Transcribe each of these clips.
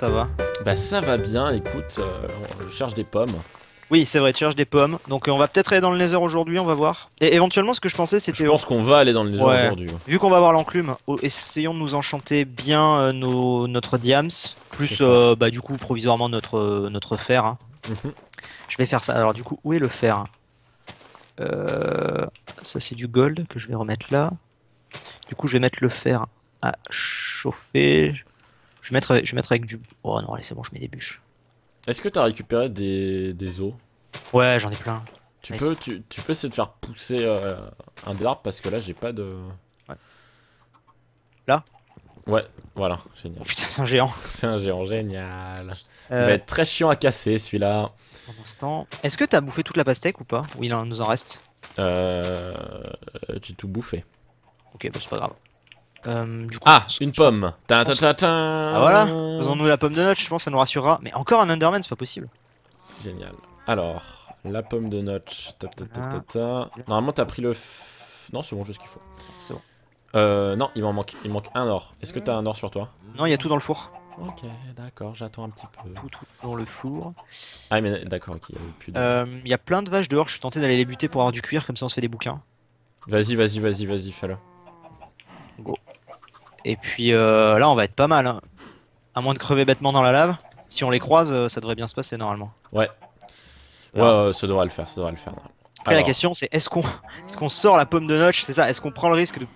ça va Bah ça va bien, écoute, euh, je cherche des pommes. Oui, c'est vrai, tu cherches des pommes. Donc euh, on va peut-être aller dans le Nether aujourd'hui, on va voir. Et éventuellement, ce que je pensais, Je c'était... pense qu'on va aller dans le Ouais. aujourd'hui. Vu qu'on va avoir l'enclume, oh, essayons de nous enchanter bien euh, nos, notre diams, plus euh, bah, du coup provisoirement notre, notre fer. hein. Mhm. Je vais faire ça. Alors du coup, où est le fer Euh, Ça c'est du gold que je vais remettre là. Du coup, je vais mettre le fer à chauffer. Je vais mettre, je vais mettre avec du... Oh non, allez c'est bon, je mets des bûches. Est-ce que t'as récupéré des, des os? Ouais, j'en ai plein. tu peux, tu, tu peux essayer de faire pousser euh, un des arbres parce que là j'ai pas de... Ouais. Là? Ouais, voilà, génial. Oh putain, c'est un géant. C'est un géant génial. Il Euh, va être très chiant à casser celui-là. pendant ce temps... Est-ce que t'as bouffé toute la pastèque ou pas? Oui, il en nous en reste? Euh, j'ai tout bouffé. Ok, bah c'est pas grave. Euh, du coup, Ah, une pomme. Ta, ta, pense- ta, ta. Ah voilà, faisons-nous la pomme de notch, je pense que ça nous rassurera. Mais encore un Enderman, c'est pas possible. Génial. Alors, la pomme de notch. Voilà. Normalement, t'as pris le. f- Non, c'est bon, j'ai ce qu'il faut. C'est bon. Euh, non, il m'en manque. Il manque un or. Est-ce que t'as un or sur toi? Non, il y a tout dans le four. Ok, d'accord, j'attends un petit peu. Tout, tout dans le four. Ah, mais d'accord, ok, il y avait plus de. Euh, Il y a plein de vaches dehors, je suis tenté d'aller les buter pour avoir du cuir, comme ça on se fait des bouquins. Vas-y, vas-y, vas-y, vas-y, fais-le. Et puis euh, là, on va être pas mal. hein. À moins de crever bêtement dans la lave. Si on les croise, euh, ça devrait bien se passer normalement. Ouais. Ouais, ça devrait le faire, ça devrait le faire. Après, la question, c'est est-ce qu'on est qu'on sort la pomme de notch C'est ça Est-ce qu'on prend le risque de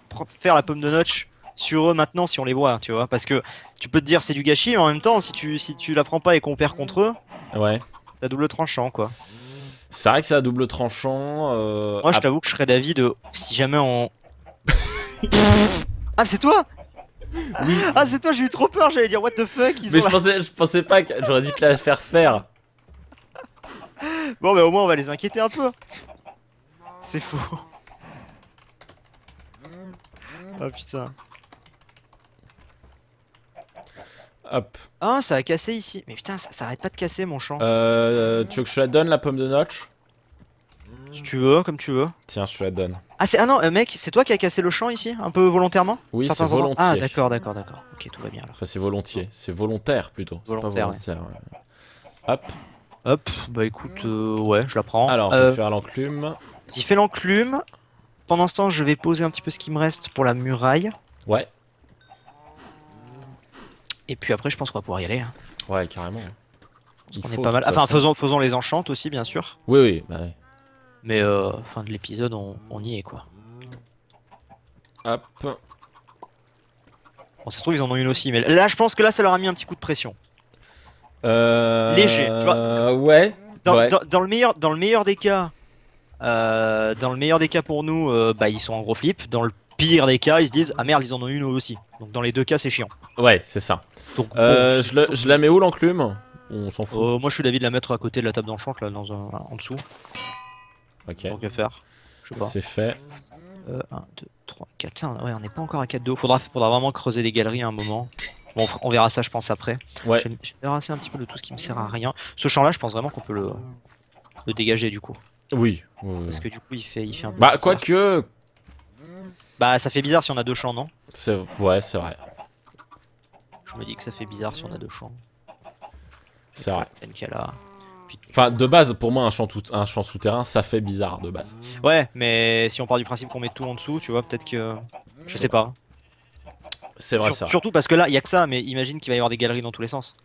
faire la pomme de notch sur eux maintenant si on les voit, tu vois? Parce que tu peux te dire c'est du gâchis, mais en même temps, si tu, si tu la prends pas et qu'on perd contre eux, Ouais. c'est à double tranchant quoi. C'est vrai que c'est à double tranchant. euh, Moi, je t'avoue que je serais d'avis de si jamais on. ah, c'est toi Ah, c'est toi, j'ai eu trop peur, j'allais dire what the fuck ils Mais ont je la- pensais, je pensais pas que j'aurais dû te la faire faire. Bon, bah au moins, on va les inquiéter un peu. C'est fou. Oh putain. Hop. Ah, ça a cassé ici. Mais putain, ça, ça arrête pas de casser mon champ. Euh, tu veux que je te la donne la pomme de notch Si tu veux, comme tu veux. Tiens, je te la donne. Ah, c'est ah non, euh, mec, c'est toi qui as cassé le champ ici Un peu volontairement Oui, c'est endroits volontiers. Ah, d'accord, d'accord, d'accord. Ok, tout va bien alors. Enfin, c'est volontiers. C'est volontaire plutôt. C'est pas Volontaire, ouais. volontaire. Hop. Hop, bah écoute, euh, ouais, je la prends. Alors, je Euh, vais faire l'enclume. J'y fais l'enclume. Pendant ce temps, je vais poser un petit peu ce qui me reste pour la muraille. Ouais. Et puis après, je pense qu'on va pouvoir y aller. hein. Ouais, carrément. Faut, est pas mal. Enfin, façon. faisons, faisons les enchantes aussi, bien sûr. Oui, oui. Bah, ouais. Mais euh, fin de l'épisode, on, on y est quoi. Hop. Bon, ça se trouve, ils en ont une aussi. Mais là, je pense que là, ça leur a mis un petit coup de pression. Euh... Léger, tu vois. Ouais. Dans, Ouais. dans- dans le, meilleur, dans le meilleur des cas, euh, dans le meilleur des cas pour nous, euh, bah, ils sont en gros flip. Dans le pire des cas, ils se disent Ah merde, ils en ont une eux aussi. Donc dans les deux cas, c'est chiant. Ouais, c'est ça. Donc, bon, Euh, je, la, je la mets où l'enclume? On s'en fout. Euh, moi, je suis d'avis de la mettre à côté de la table d'enchant, là, dans un, en dessous. Ok. Tant qu'à faire. Je sais pas. C'est fait. Euh, 1, 2, 3, 4. Tiens, ouais, on n'est pas encore à 4 de haut. Faudra, faudra vraiment creuser des galeries à un moment. Bon, on, on verra ça, je pense, après. Ouais. Je vais débarrasser un petit peu de tout ce qui me sert à rien. Ce champ-là, je pense vraiment qu'on peut le, le dégager du coup. Oui. Parce que du coup, il fait, il fait un peu. Bah, quoique. Bah, ça fait bizarre si on a deux champs, non? Ouais, c'est vrai. Je me dis que ça fait bizarre si on a deux champs. C'est vrai. Puis- Enfin, de base, pour moi, un champ, tout- un champ souterrain, ça fait bizarre de base. Ouais, mais si on part du principe qu'on met tout en dessous, tu vois, peut-être que. Je sais pas. C'est vrai, Sur- c'est vrai. surtout parce que là, il y a que ça, mais imagine qu'il va y avoir des galeries dans tous les sens.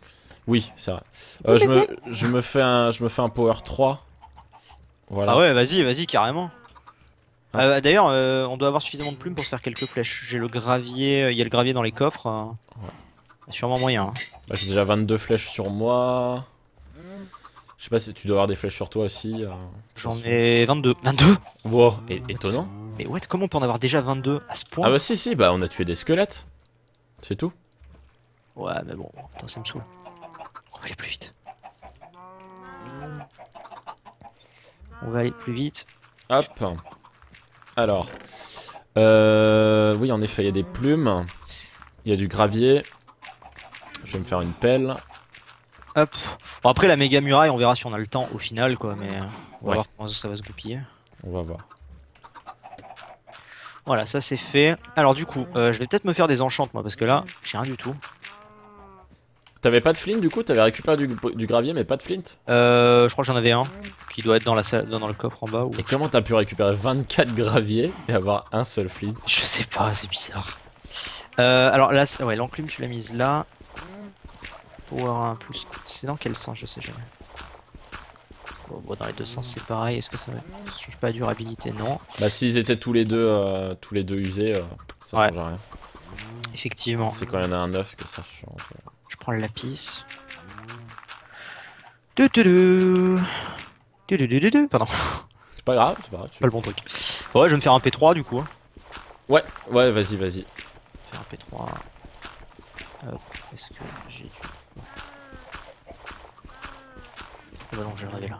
Oui, c'est vrai. Euh, je, me, je, me fais un, je me fais un power 3. Voilà. Ah ouais, vas-y, vas-y, carrément. Ah. Euh, D'ailleurs, euh, on doit avoir suffisamment de plumes pour se faire quelques flèches. J'ai le gravier, euh, il y a le gravier dans les coffres. y a Sûrement moyen. hein. Bah, J'ai déjà 22 flèches sur moi. Je sais pas si tu dois avoir des flèches sur toi aussi. euh, J'en ai 22. 22 Wow, é- étonnant. Mais ouais, comment on peut en avoir déjà 22 à ce point? Ah bah si, si, bah on a tué des squelettes. C'est tout. Ouais, mais bon, attends, ça me saoule. On va aller plus vite. On va aller plus vite. Hop. Alors. Euh, oui, en effet, il y a des plumes. Il y a du gravier. Je vais me faire une pelle. Hop. Bon, après, la méga muraille, on verra si on a le temps au final, quoi. Mais euh, on va Ouais. voir comment ça va se goupiller. On va voir. Voilà, ça c'est fait. Alors, du coup, euh, je vais peut-être me faire des enchantes, moi, parce que là, j'ai rien du tout. T'avais pas de flint du coup? T'avais récupéré du, du gravier mais pas de flint? Euh, je crois que j'en avais un qui doit être dans la salle, dans, le coffre en bas. Ou... Et comment t'as pu récupérer 24 graviers et avoir un seul flint? Je sais pas, c'est bizarre. Euh, alors là, ouais, l'enclume, tu l'as mise là. Power 1 plus. C'est dans quel sens Je sais jamais. Bon, bon, dans les deux sens, c'est pareil. Est-ce que ça, change pas la durabilité? Non. Bah s'ils étaient tous les deux euh, tous les deux usés, euh, ça Ouais. change rien. Effectivement. C'est quand il y en a un neuf que ça change. Je prends le lapis. Pardon, C'est pas grave, c'est pas grave. tu- pas le bon truc. Ouais, je vais me faire un P3 du coup. hein. Ouais, ouais, vas-y, vas-y. Faire un P3. Hop, est-ce que j'ai du. Oh bah non, j'ai rêvé là.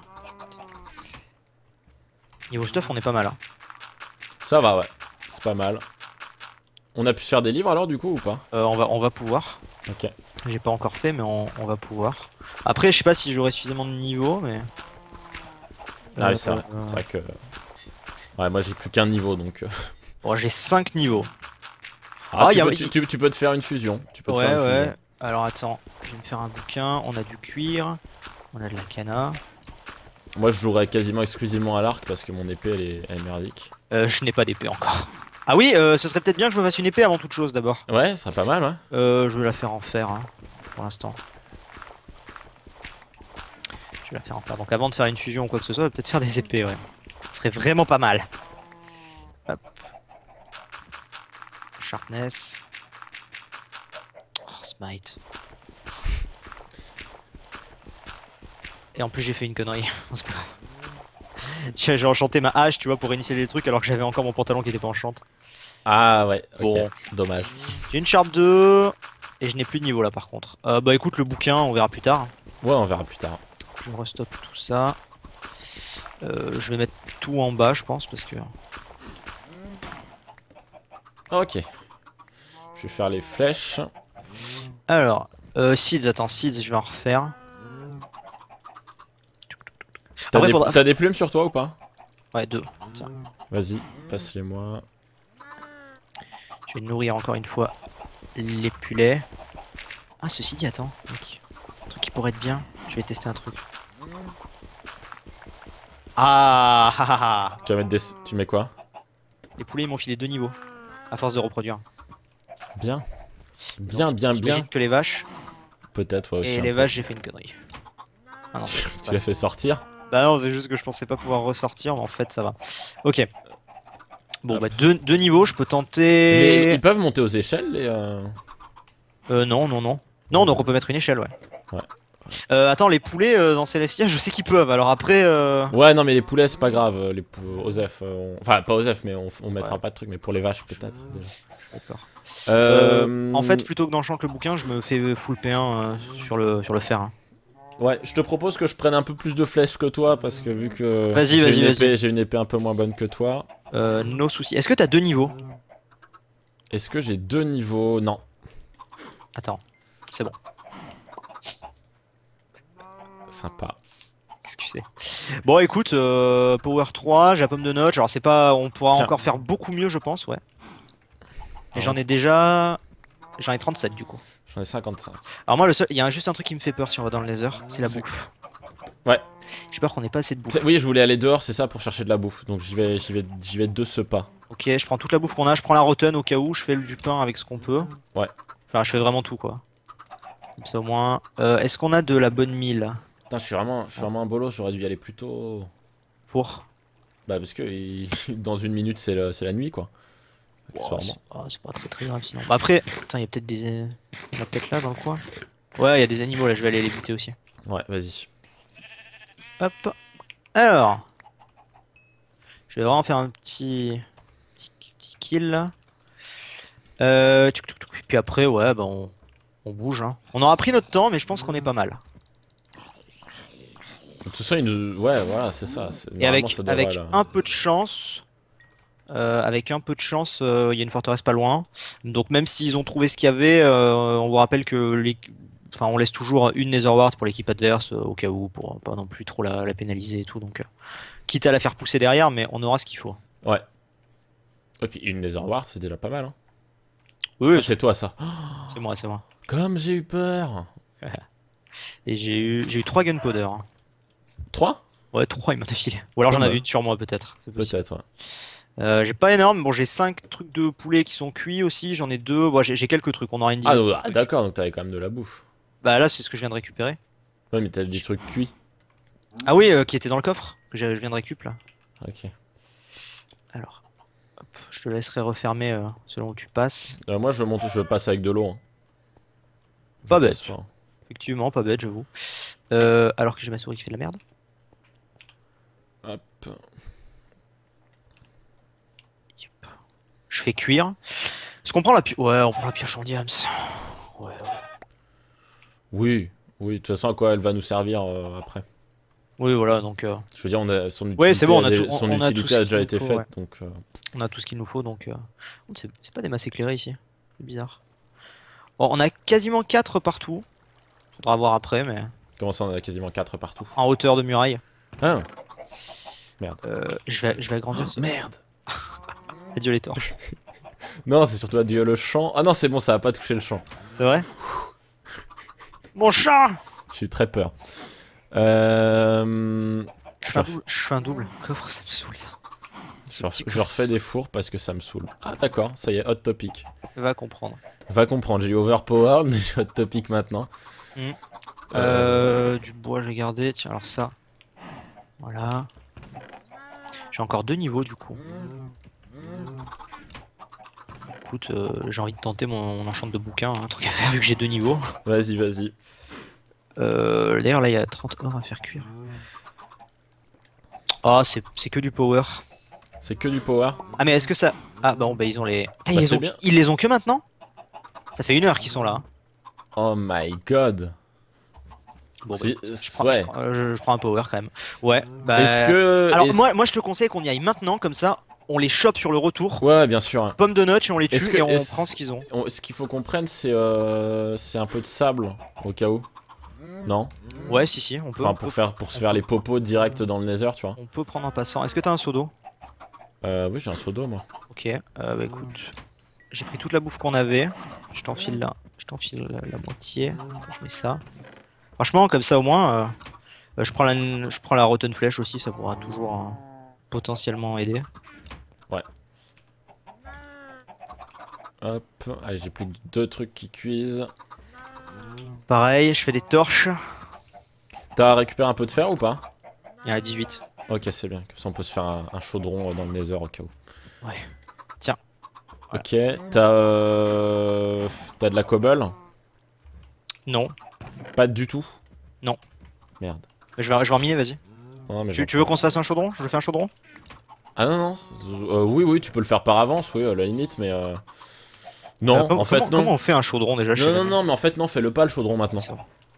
Niveau stuff, on est pas mal. Hein. Ça va, ouais. C'est pas mal. On a pu se faire des livres alors du coup ou pas? Euh, on, va, on va pouvoir. Ok. J'ai pas encore fait, mais on, on va pouvoir. Après, je sais pas si j'aurai suffisamment de niveau, mais. Ah oui, c'est vrai. Euh, C'est vrai que. Ouais, moi j'ai plus qu'un niveau donc. euh. Bon, j'ai 5 niveaux. Ah, Ah, tu, y a- peux, tu, tu- tu peux te faire une fusion. Tu peux te Ouais, faire une ouais. fusion. Alors attends, je vais me faire un bouquin. On a du cuir, on a de la cana. Moi je jouerais quasiment exclusivement à l'arc parce que mon épée elle est, elle est merdique. Euh, je n'ai pas d'épée encore. Ah oui, euh, ce serait peut-être bien que je me fasse une épée avant toute chose d'abord. Ouais, ça serait pas mal. Euh, je vais la faire en fer hein, pour l'instant. Je vais la faire en fer. Donc avant de faire une fusion ou quoi que ce soit, je vais peut-être faire des épées, ouais. Ce serait vraiment pas mal. Hop. Sharpness. Oh, smite. Et en plus j'ai fait une connerie. C'est pas grave. J'ai enchanté ma hache, tu vois, pour initier les trucs alors que j'avais encore mon pantalon qui était pas enchante. Ah ouais, ok. Bon. Dommage. J'ai une Sharp 2 et je n'ai plus de niveau là par contre. Euh, bah écoute, le bouquin, on verra plus tard. Ouais, on verra plus tard. Je restock tout ça. Euh, je vais mettre tout en bas, je pense, parce que. Ok. Je vais faire les flèches. Alors, euh, Seeds, attends, Seeds, je vais en refaire. T'as des, faudra- t'as des plumes sur toi ou pas? Ouais, deux. Vas-y, passe-les-moi. je vais nourrir encore une fois les pulets. Ah, ceci dit, attends. Un truc qui pourrait être bien. Je vais tester un truc. Ah, ah, ah, ah. Tu vas mettre des. Tu mets quoi? Les poulets ils m'ont filé deux niveaux. À force de reproduire. Bien. Bien, Donc, bien, bien. que les vaches. Peut-être, ouais, aussi. Et les peu. vaches, j'ai fait une connerie. Ah non, c'est Tu l'as fait sortir? Bah non, c'est juste que je pensais pas pouvoir ressortir, mais en fait ça va. Ok. Bon Hop. bah deux, deux niveaux, je peux Mais tenter. ils peuvent monter aux échelles, les. euh, Euh non, non, non. Non, donc on peut mettre une échelle, ouais. Ouais. Euh, attends, les poulets euh, dans Celestia, je sais qu'ils peuvent. Alors après, euh... Ouais, non, mais les poulets, c'est pas grave. euh, Les pou- Osef, euh, on- enfin, pas Osef, mais on, on mettra Ouais. pas de trucs. Mais pour les vaches, peut-être. déjà. d'accord. Euh, Euh, en fait, plutôt que d'enchanter le bouquin, je me fais full P1 euh, sur le sur le fer. hein. Ouais, je te propose que je prenne un peu plus de flèches que toi parce que vu que Vas-y, j'ai vas-y, une vas-y. épée- j'ai une épée un peu moins bonne que toi. Euh, no souci. Est-ce que t'as deux niveaux? Est-ce que j'ai deux niveaux? Non. Attends, c'est bon. Sympa. Excusez. Bon, écoute, euh, Power 3, j'ai la pomme de notch. Alors c'est pas, on pourra Tiens. encore faire beaucoup mieux, je pense, ouais. Et j'en ai déjà, j'en ai 37 du coup. J'en ai 55. Alors moi, le seul, il y a juste un truc qui me fait peur si on va dans le laser, c'est la bouffe. Ouais. J'ai peur qu'on ait pas assez de bouffe. Oui, je voulais aller dehors, c'est ça, pour chercher de la bouffe. Donc j'y vais, j'y vais, j'y vais de ce pas. Ok, je prends toute la bouffe qu'on a, je prends la rotten au cas où, je fais du pain avec ce qu'on peut. Ouais. Enfin, je fais vraiment tout quoi. Comme ça au moins. Euh, Est-ce qu'on a de la bonne mille? Putain, je suis vraiment, je suis vraiment un bolos. J'aurais dû y aller plus tôt. pour? Bah parce que il- dans une minute c'est la nuit quoi. Oh, c'est pas très très grave sinon. Bah après, putain, il y a peut-être des. Il y en a peut-être là dans le coin. Ouais, il y a des animaux là, je vais aller les buter aussi. Ouais, vas-y. Hop. Alors. Je vais vraiment faire un petit. Petit, petit kill là. Euh. tuc, tuc, tuc. Puis après, ouais, bah on, on bouge. Hein. On aura pris notre temps, mais je pense qu'on est pas mal. De toute façon, il nous... ouais, voilà, c'est ça. Et avec, avec aller. un peu de chance. Euh, avec un peu de chance, euh, il y a une forteresse pas loin. Donc même s'ils ont trouvé ce qu'il y avait, euh, on vous rappelle que les... enfin, on laisse toujours une Netherward pour l'équipe adverse au cas où, pour pas non plus trop la, la pénaliser et tout. Donc, quitte à la faire pousser derrière, mais on aura ce qu'il faut. Ouais. Et puis une Netherward, c'est déjà pas mal. Hein. Oui, Ah, c'est toi ça. c'est moi, c'est moi. Comme j'ai eu peur. Et j'ai eu, j'ai eu 3 gunpowder. hein. 3 Ouais, 3 il m'en a filé. Ou alors j'en avais une sur moi peut-être. Peut-être, ouais. Euh, j'ai pas énorme, bon j'ai 5 trucs de poulet qui sont cuits aussi, j'en ai 2, bon, j'ai quelques trucs, on aura une Ah, dizaine. ah, d'accord, donc t'avais quand même de la bouffe. Bah là c'est ce que je viens de récupérer. Ouais, mais t'as des trucs cuits. Ah oui, euh, qui était dans le coffre, que je viens de récup là. Ok. Alors, hop, je te laisserai refermer euh, selon où tu passes. Euh, moi, je monte, je passe avec de l'eau. hein. Pas bête. Effectivement, pas bête, j'avoue. Alors que j'ai ma souris qui fait de la merde. Hop. Je fais cuire. Est-ce qu'on prend la pioche Ouais, on prend la pioche en diams. Ouais, ouais. Oui, oui. De toute façon, à quoi elle va nous servir euh, après Oui, voilà, donc euh, Je veux dire, on a son utilité, Ouais, bon, on a tout- on- son on a tout utilité a déjà été faut, faite, ouais. donc. euh, on a tout ce qu'il nous faut, donc... euh, C'est pas des masses éclairées ici. C'est bizarre. Bon, on a quasiment 4 partout. Faudra voir après, mais Comment ça, on a quasiment 4 partout? En hauteur de muraille. Ah Euh, je, vais, je vais agrandir ce... Merde Adieu les torches. Non, c'est surtout adieu le champ. Ah non, c'est bon, ça va pas toucher le champ. C'est vrai Mon chat J'ai eu très peur. Euh... je fais, un double, je fais un double. Coffre, ça me saoule ça. Je, ref- je refais des fours parce que ça me saoule. Ah d'accord, ça y est, hot topic. Va comprendre. Va comprendre, j'ai eu overpowered, mais j'ai hot topic maintenant. Hmm. Euh, Euh, du bois, j'ai gardé. Tiens, alors ça. Voilà. J'ai encore deux niveaux du coup. Écoute, euh, j'ai envie de tenter mon, mon enchant de bouquin, hein, un truc à faire vu que j'ai deux niveaux. Vas-y, vas-y. Euh, D'ailleurs, là, il y a 30 or à faire cuire. Ah, c'est c'est que du power. C'est que du power. Ah, mais est-ce que ça. Ah, bon, bah, ils ont les. Putain, Bah, ils, ont... les ont que maintenant? Ça fait une heure qu'ils sont là. hein. Oh my god. Bon, bah, je, prends, ouais. je, prends, je- je prends un power quand même. Ouais, bah. Est-ce que. Alors, moi, moi, je te conseille qu'on y aille maintenant, comme ça, on les chope sur le retour. Ouais, bien sûr. Pomme de notch et on les tue que- et on prend ce qu'ils ont. On- Ce qu'il faut qu'on prenne, c'est euh, c'est un peu de sable, au cas où. Non? Ouais, si, si, on peut. Enfin, on, pour peut faire, pour se faire peut. les popos direct dans le nether, tu vois. on peut prendre en passant. Est-ce que t'as un seau d'eau? Euh, oui, j'ai un seau d'eau, moi. Ok, euh, bah écoute. J'ai pris toute la bouffe qu'on avait. Je t'enfile là. Je t'enfile la, la moitié. Attends, je mets ça. Franchement, comme ça au moins. euh, je, prends la, je prends la rotten flèche aussi, ça pourra toujours euh, potentiellement aider. Hop. Allez, j'ai plus que deux trucs qui cuisent. Pareil, je fais des torches. T'as récupéré un peu de fer ou pas? Il y en a 18. Ok, c'est bien. Comme ça, on peut se faire un, un chaudron euh, dans le nether au cas où. Ouais. Tiens. Ok, t'as euh, t'as de la cobble? Non. Pas du tout? Non. Merde. Mais Je vais, je vais en miner, vas-y. Tu, tu veux qu'on se fasse un chaudron? Je fais un chaudron? Ah non, non. euh, oui, oui, tu peux le faire par avance, oui, à la limite, mais. euh, Non, Euh, comment- en fait, non. Comment on fait un chaudron déjà Non, non, non, mais en fait, non, fais-le pas le chaudron maintenant.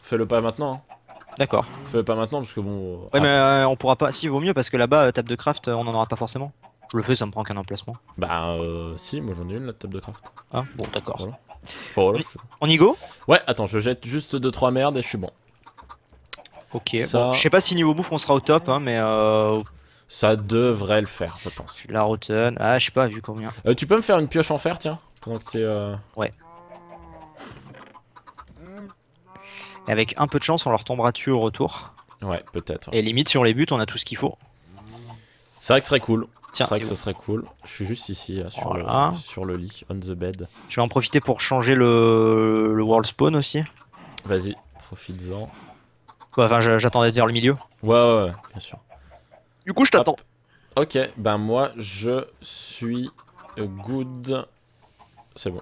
Fais-le pas maintenant. hein. D'accord. Fais-le pas maintenant parce que bon. Ouais, ah, mais euh, on pourra pas. Si, vaut mieux parce que là-bas, euh, table de craft, euh, on en aura pas forcément. Je le fais, ça me prend qu'un emplacement. Bah, euh, si, moi j'en ai une la table de craft. Ah, bon, d'accord. Voilà. Enfin, voilà, Oui. je- On y go? Ouais, attends, je jette juste 2-3 merdes et je suis bon. Ok. Ça- Bon, je sais pas si niveau bouffe on sera au top, hein, mais euh, Ça devrait le faire, je pense. la rotten. Ah, je sais pas, vu combien. Euh, tu peux me faire une pioche en fer, tiens Pendant que t'es. Euh... Et avec un peu de chance, on leur tombera dessus au retour. Ouais, peut-être. ouais. Et limite, si on les bute, on a tout ce qu'il faut. C'est vrai que ce serait cool. Tiens, C'est vrai que ce serait cool. Je suis juste ici, là, sur, Voilà. le, sur le lit, on the bed. je vais en profiter pour changer le, le world spawn aussi. Vas-y, profites-en. Ouais, Enfin, j'attendais de dire le milieu. Ouais, ouais, ouais, bien sûr. Du coup, je t'attends. Ok, ben moi, je suis good. C'est bon.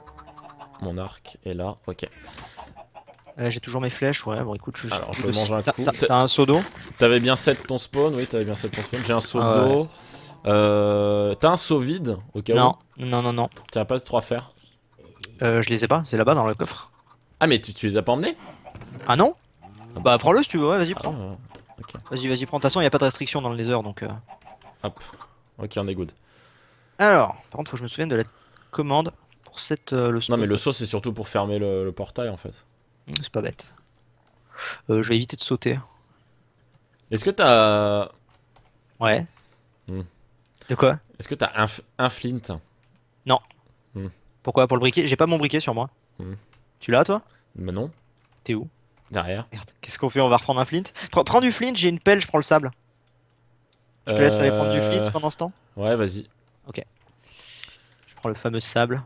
Mon arc est là, ok. Euh, j'ai toujours mes flèches, ouais. Bon, écoute, je Alors, suis je aussi. mange un coup. t'as- T'as un seau d'eau? T'avais bien 7 ton spawn, oui, t'avais bien 7 ton spawn. J'ai un seau Ah ouais. d'eau. Euh, T'as un seau vide, au cas Non, où? non, non, non. T'as pas de 3 fer. Euh, je les ai pas, c'est là-bas dans le coffre. Ah, mais tu, tu les as pas emmenés? Ah non? Bah, prends-le si tu veux, ouais, vas-y, Ah, prends. Ok. Vas-y, vas-y, prends. De toute façon, il a pas de restriction dans le nether donc. euh. Hop. Ok, on est good. Alors, par contre, faut que je me souvienne de la commande pour cette euh, le Non, mais le saut, c'est surtout pour fermer le, le portail, en fait. Mmh, C'est pas bête. Euh, je vais éviter de sauter. Est-ce que t'as. Ouais. Hmm. De quoi? Est-ce que t'as un, un flint? Pourquoi? Pour le briquet? J'ai pas mon briquet sur moi. Hmm. Tu l'as toi? Bah non. T'es où? Derrière. Merde, qu'est-ce qu'on fait? On va reprendre un flint? Prends, prends du flint, j'ai une pelle, je prends le sable. Je te laisse aller prendre du flint Euh, pendant ce temps. Ouais, vas-y. Je prends le fameux sable.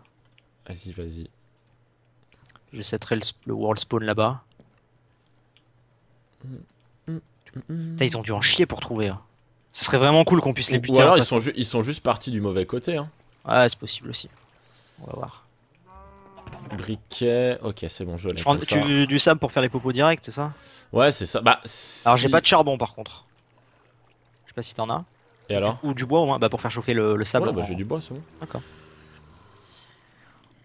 Vas-y, vas-y. Je setterai le, le world spawn là-bas. Putain, ils ont dû en chier pour trouver. hein. Ce serait vraiment cool qu'on puisse les buter. Ou alors en ils sont, ils sont juste partis du mauvais côté. Hein. Ouais, c'est possible aussi. On va voir. Briquet. Ok, c'est bon, je l'ai. Je prends ça. tu- du sable pour faire les popos directs, c'est ça? Ouais, c'est ça. Bah, Alors j'ai pas de charbon par contre. Je sais pas si t'en as. Et alors? Ou du bois au moins, bah pour faire chauffer le, le sable. Ouais, bah en- j'ai du bois, c'est bon.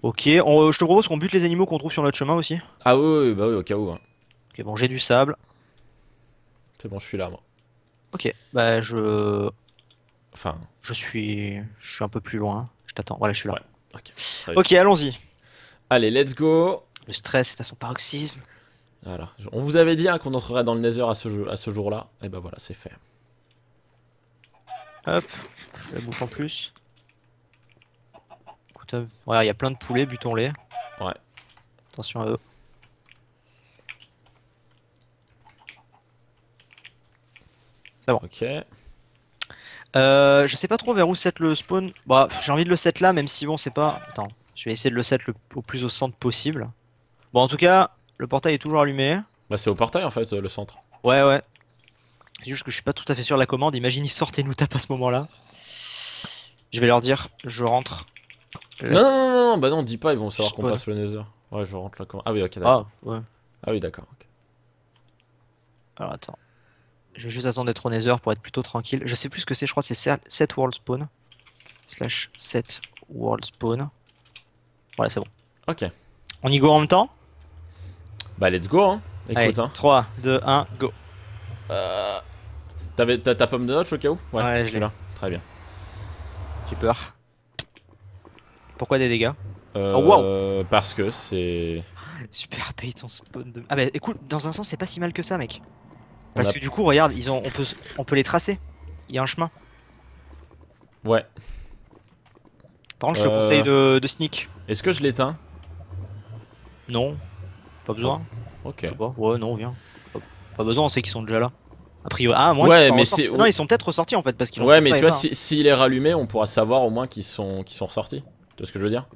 Ok, on- euh, je te propose qu'on bute les animaux qu'on trouve sur notre chemin aussi. Ah oui, oui, bah oui, au cas où. hein. Ok, bon, j'ai du sable. C'est bon, je suis là, moi. Ok, bah je. Enfin, Je suis. Je suis un peu plus loin. Je t'attends. Voilà, je suis là. Ouais. Ok, allons-y. Allez, let's go. Le stress est à son paroxysme. Voilà. On vous avait dit hein, qu'on entrerait dans le Nether à ce, jeu, à ce jour-là. Et bah voilà, c'est fait. Hop, la bouffe en plus. Écoute, euh, regarde, il y a plein de poulets, butons-les. Ouais. Attention à eux. Ok. Euh, je sais pas trop vers où set le spawn. Bah, j'ai envie de le set là, même si bon, c'est pas. Attends, je vais essayer de le set le... au plus au centre possible. Bon, en tout cas, le portail est toujours allumé. Bah c'est au portail en fait, euh, le centre. Ouais, ouais. C'est juste que je suis pas tout à fait sûr de la commande. Imagine, ils sortent et nous tapent à ce moment-là. Je vais leur dire, je rentre. Non, non, non, non, bah non, dis pas, ils vont savoir qu'on passe le Nether. Ouais, je rentre là. comment- Ah oui, ok, d'accord. Ah, ouais. Ah oui, d'accord. Alors attends. Je vais juste attendre d'être au Nether pour être plutôt tranquille. Je sais plus ce que c'est, je crois que c'est set world spawn. Slash set world spawn. Voilà, c'est bon. Ok. On y go en même temps Bah let's go, hein. Allez, Écoute, hein. 3, 2, 1, go. Euh, T'avais t'as ta pomme de notch au cas où Ouais, je je suis l'ai. là. Très bien. J'ai peur. Pourquoi des dégâts? Euh, Oh, Parce que c'est. Super, paye ton spawn de. Ah bah écoute, dans un sens, c'est pas si mal que ça, mec. Parce a- que du coup, regarde, ils ont, on, peut, on peut les tracer. Il y a un chemin. Ouais. Par contre, je te Euh. conseille de, de sneak. Est-ce que je l'éteins? Non, pas besoin. Ok. Je sais pas. Ouais, non, viens. Pas, pas besoin, on sait qu'ils sont déjà là. A priori. Ah, moi, Ouais, mais c'est- Non, ils sont peut-être ressortis en fait parce qu'ils ont Ouais, peut-être mais pas tu vois, éteint. si- s'il est rallumé, on pourra savoir au moins qu'ils sont, qu'ils sont ressortis. Tu vois ce que je veux dire?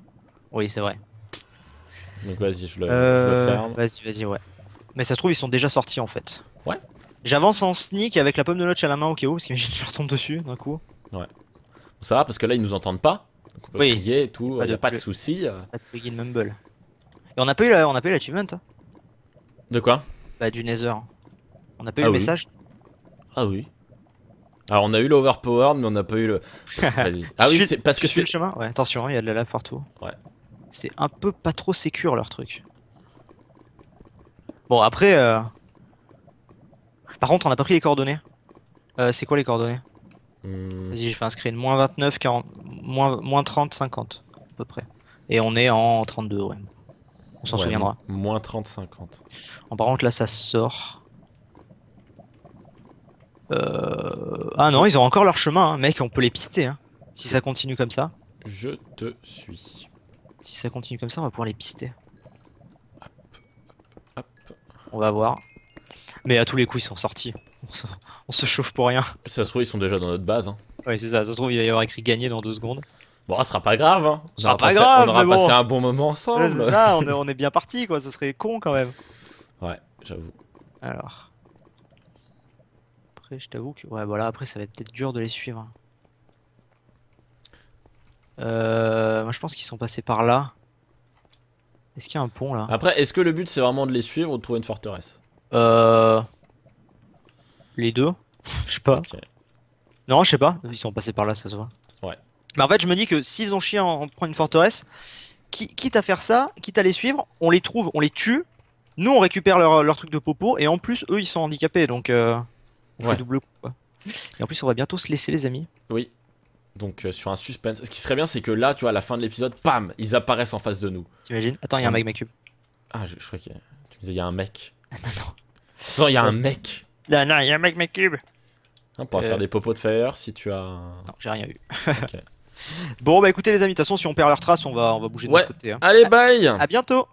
Oui, c'est vrai. Donc vas-y, je le, je le Euh, ferme. Vas-y, vas-y, ouais. Mais ça se trouve, ils sont déjà sortis en fait. Ouais. J'avance en sneak avec la pomme de notch à la main au cas où, parce qu'imagine, je retombe dessus d'un coup. Ça va parce que là, ils nous entendent pas. Donc on peut Oui. et tout, Pas y a de pas de plus. soucis. Pas de plugin mumble. Et on a pas eu la- on a pas eu l'achievement hein De quoi? Bah, du Nether. On a pas eu Ah le oui. message Ah oui. Alors on a eu l'overpowered, mais on n'a pas eu le. Vas-y. Ah oui, c'est parce que c'est. le chemin? Ouais, attention, il y a de la lave partout. Ouais. C'est un peu pas trop sécure leur truc. Bon, après. euh, Par contre, on n'a pas pris les coordonnées. Euh, c'est quoi les coordonnées? Hmm, Vas-y, je fais un screen. Moins 29, 40. Moins, moins 30, 50. À peu près. Et on est en 32, ouais. On s'en ouais, souviendra. mo- Moins 30, 50. En par contre, là, ça sort. Euh... Ah non, ils ont encore leur chemin, hein. mec, on peut les pister. Hein. Si ça continue comme ça. Je te suis. Si ça continue comme ça, on va pouvoir les pister. hop. On va voir. Mais à tous les coups, ils sont sortis. On se, on se chauffe pour rien. Ça se trouve, ils sont déjà dans notre base. Hein. Ouais, c'est ça. Ça se trouve, il va y avoir écrit gagner dans deux secondes. Bon, ça sera pas grave. Hein. On sera aura pas passé- grave, On aura passé un bon moment Ouais, ensemble. c'est ça, on est, on est bien parti, quoi. Ce serait con quand même. Ouais, j'avoue. Alors. Après, je t'avoue que. Ouais, voilà, après, ça va être peut-être dur de les suivre. Euh, moi, je pense qu'ils sont passés par là. Est-ce qu'il y a un pont là? Après, est-ce que le but c'est vraiment de les suivre ou de trouver une forteresse? Euh. Les deux Je sais pas. Non, je sais pas. Ils sont passés par là, ça se voit. Ouais. Mais en fait, je me dis que s'ils ont chié en, en prendre une forteresse, qui- quitte à faire ça, quitte à les suivre, on les trouve, on les tue. Nous, on récupère leur, leur truc de popo. Et en plus, eux, ils sont handicapés. Donc, euh, on Ouais. fait double coup. Quoi. Et en plus, on va bientôt se laisser, les amis. Oui. Donc euh, sur un suspense. Ce qui serait bien, c'est que là, tu vois, à la fin de l'épisode, pam, ils apparaissent en face de nous. T'imagines? Attends, il y a un magma cube. Ah, je, je crois que tu me disais, il y a un mec. non, non. Attends, il y a un mec. Là, non, il y a un magma cube. Hein, on pourra Euh. faire des popos de fire si tu as. Non, j'ai rien eu. Bon, bah écoutez, les amis, de toute façon, si on perd leur trace, on va, on va bouger de Ouais. l'autre côté. hein. Allez, bye À bientôt